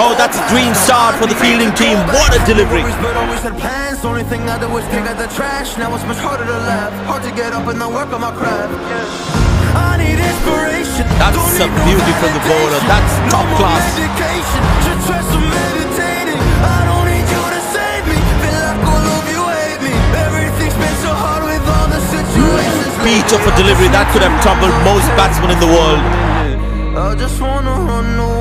Oh, that's a green start for the fielding team. What a delivery. But always had plans. Only thing I do is take out the trash. Now it's much harder to laugh. Hard to get up and then work on my craft. I need inspiration. That's Don't some need no beauty from the bowler. That's top class. medication. Just try some meditating. I don't need you to save me. Feel like all of you hate me. Everything's been so hard with all the situations. Beat of a delivery that could have troubled most batsmen in the world. I just wanna run away